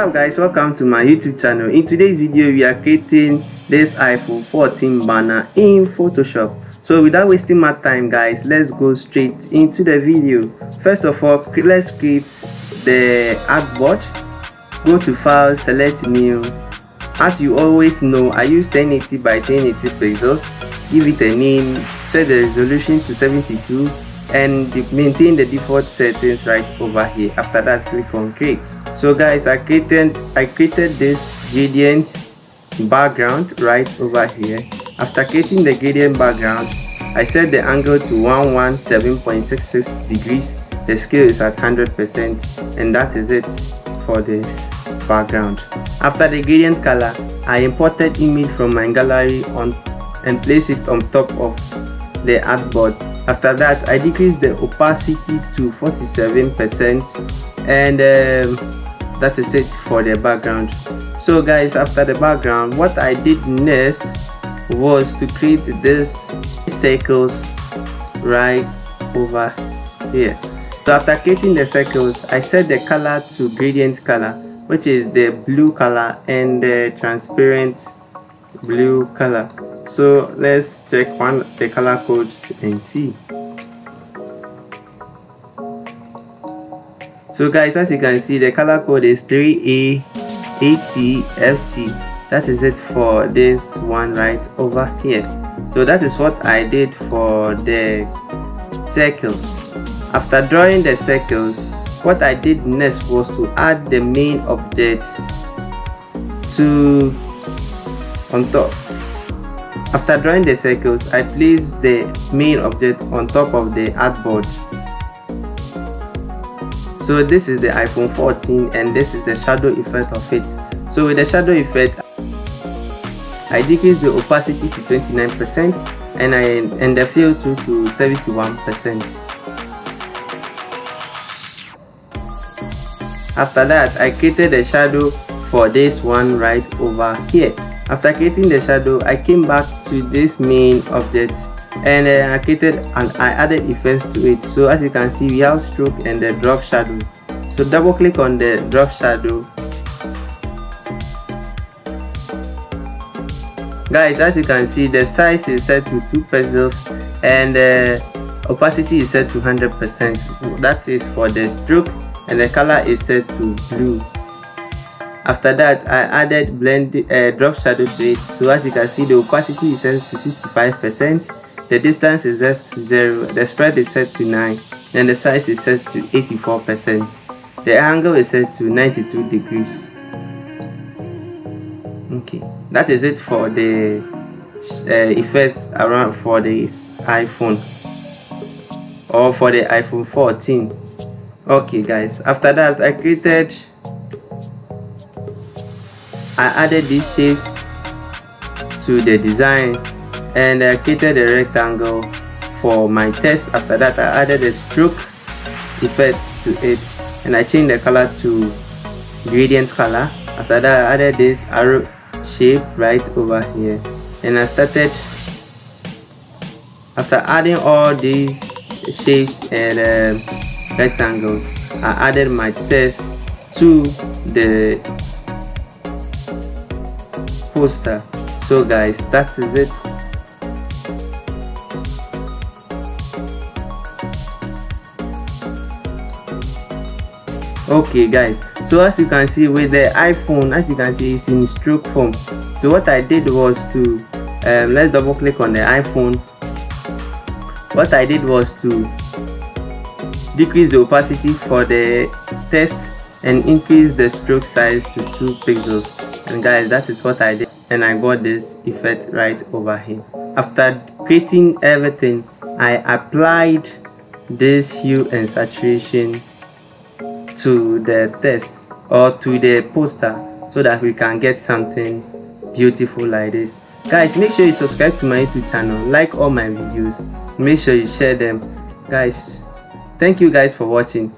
Hello guys, welcome to my YouTube channel. In today's video, we are creating this iPhone 14 banner in Photoshop. So without wasting my time guys, let's go straight into the video. First of all, let's create the artboard. Go to file, select new. As you always know, I use 1080 by 1080 pixels. Give it a name, set the resolution to 72 and maintain the default settings right over here. After that click on create. So guys i created i created this gradient background right over here. After creating the gradient background i set the angle to 117.66 degrees. The scale is at 100 percent and that is it for this background. After the gradient color i imported image from my gallery on and place it on top of the artboard after that i decrease the opacity to 47 percent and um, that is it for the background. So guys after the background what i did next was to create this circles right over here. So after creating the circles i set the color to gradient color which is the blue color and the transparent blue color. So let's check one the color codes and see. So guys as you can see the color code is 3a 8c fc that is it for this one right over here. So that is what i did for the circles. After drawing the circles what i did next was to add the main objects to on top after drawing the circles, I place the main object on top of the artboard. So this is the iPhone 14 and this is the shadow effect of it. So with the shadow effect, I decrease the opacity to 29% and I and the filter to 71%. After that, I created a shadow for this one right over here. After creating the shadow, I came back to this main object and uh, I created and I added effects to it. So as you can see, we have stroke and the drop shadow. So double click on the drop shadow. Guys, as you can see, the size is set to 2 pixels and the opacity is set to 100%. That is for the stroke and the color is set to blue after that i added blend uh, drop shadow to it so as you can see the opacity is set to 65 percent the distance is set to 0 the spread is set to 9 and the size is set to 84 percent. The angle is set to 92 degrees. Okay that is it for the uh, effects around for this iphone or for the iphone 14 okay guys after that i created I added these shapes to the design and I created a rectangle for my test. After that I added a stroke effect to it and I changed the color to gradient color. After that I added this arrow shape right over here. And I started after adding all these shapes and uh, rectangles I added my test to the poster. So guys that is it. Okay guys. So as you can see with the iphone as you can see it's in stroke form. So what i did was to um, let's double click on the iphone. What i did was to decrease the opacity for the text and increase the stroke size to 2 pixels and guys that is what i did and I got this effect right over here. After creating everything I applied this hue and saturation to the test or to the poster so that we can get something beautiful like this. Guys make sure you subscribe to my youtube channel like all my videos make sure you share them. Guys thank you guys for watching